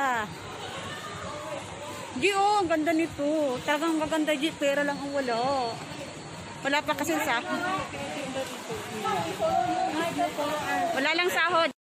ganda. Di oh, ang ganda nito. Talagang maganda di, pera lang ang wala. Wala pa kasi sahod. Ah. Wala lang sahod.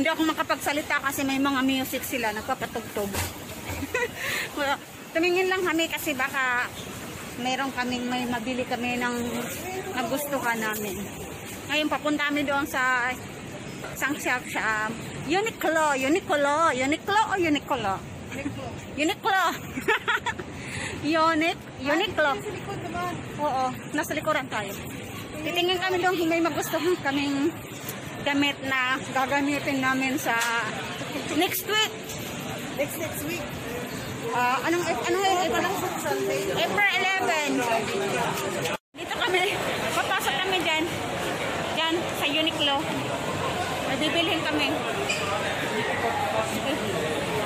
Hindi ako makapagsalita kasi may mga music sila, nagpapatugtog. Tumingin lang kami kasi baka meron kaming may mabili kami ng nagustuhan namin. Ngayon papunta kami doon sa isang shop shop. Uniqlo, Uniqlo, Uniqlo o Uniqlo? Uniqlo. Uniq, Uniqlo. Oo, nasa likuran tayo. Titingin kami doon kung may magustuhan kaming damit na gagamitin namin sa next week. Next next week. Ah, anong anong April? April 11. Dito kami, papasok kami dyan. Dyan, sa Uniqlo. Bibilhin kami.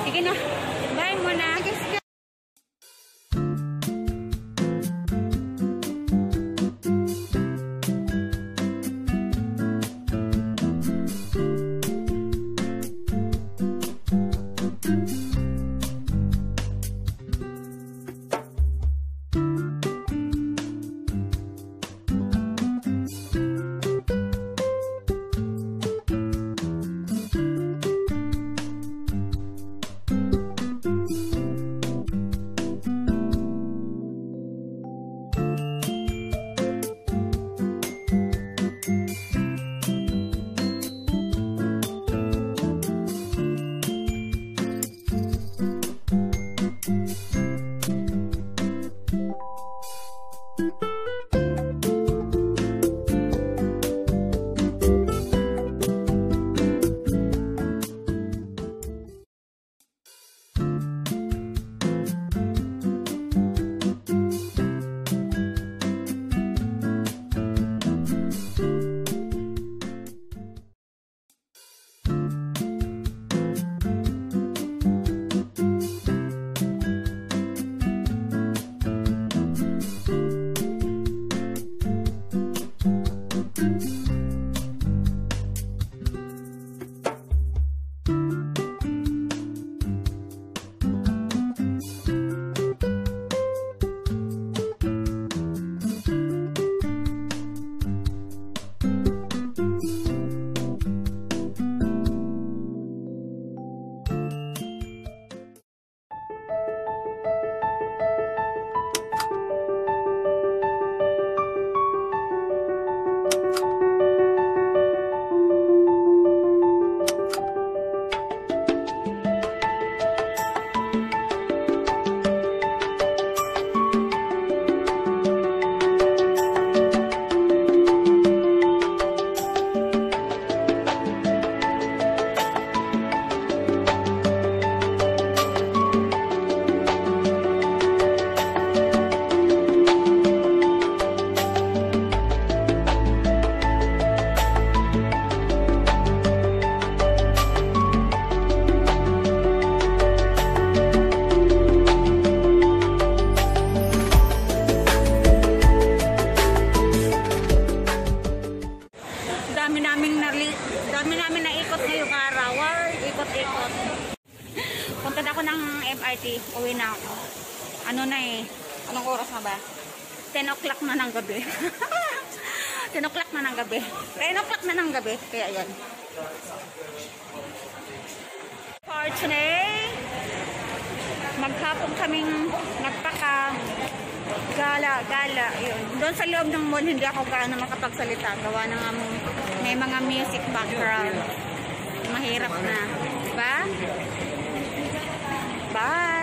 Sige na. Bye muna. Gabi. 10 o'clock na ng gabi. 10 o'clock na ng gabi. Kaya yan. For today, maghapon kaming nagpaka gala, gala, yun. Doon sa loob ng mall, hindi ako gaano makapagsalita. Gawa na nga mong may mga music background. Mahirap na. Diba? Bye!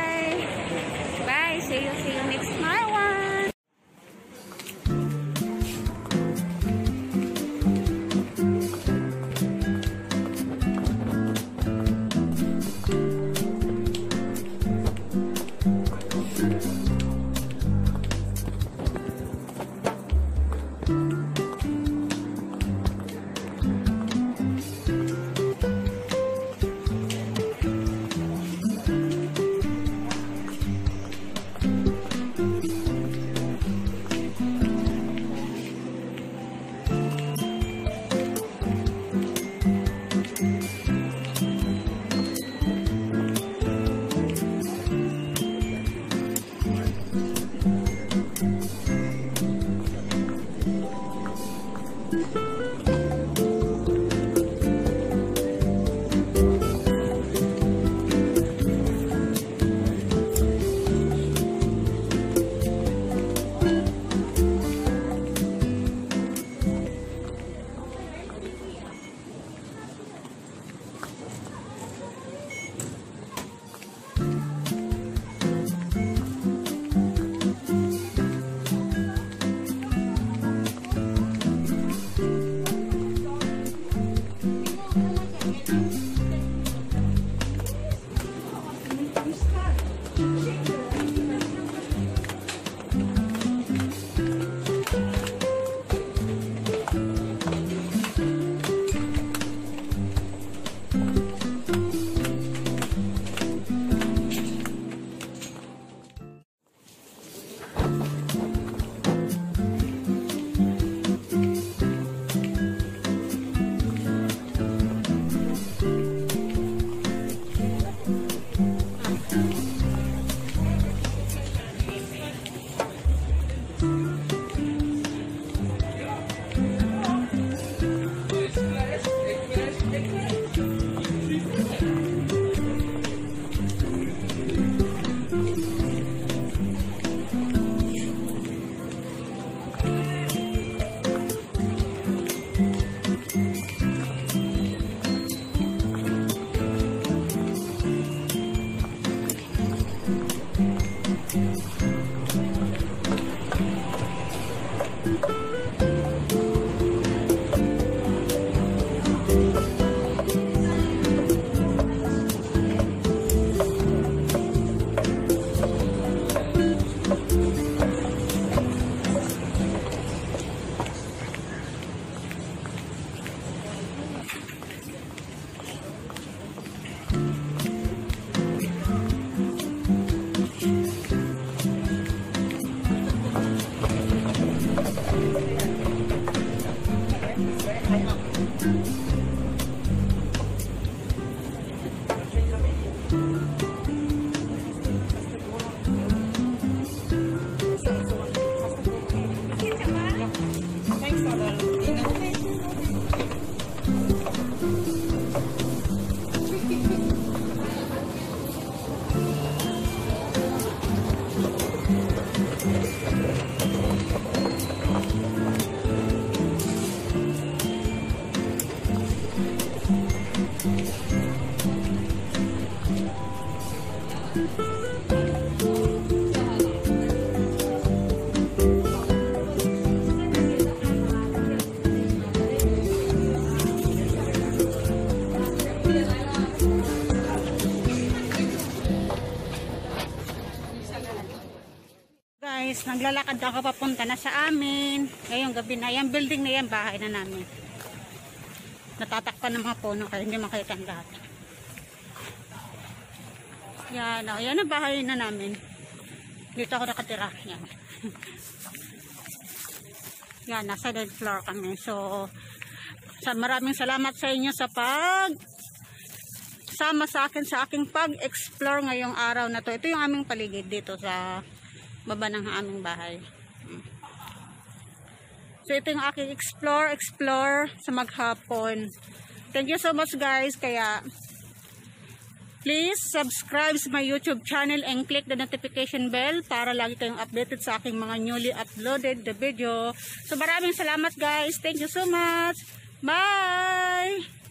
Guys, naglalakad ako papunta na sa amin. Ngayong gabi na. Yan, building na yan, bahay na namin. Natatakpan ng mga puno kaya hindi makita ang lahat. Yan, oh, yan ang bahay na namin. Dito ako nakatira. Yan. yan, nasa third floor kami. So, Sa maraming salamat sa inyo sa pag sama sa akin sa aking pag-explore ngayong araw na to. Ito yung aming paligid dito sa baba ng aming bahay. So ito yung aking explore, explore sa maghapon. Thank you so much guys. Kaya please subscribe sa my YouTube channel and click the notification bell para lagi kayong updated sa aking mga newly uploaded the video. So maraming salamat guys. Thank you so much. Bye!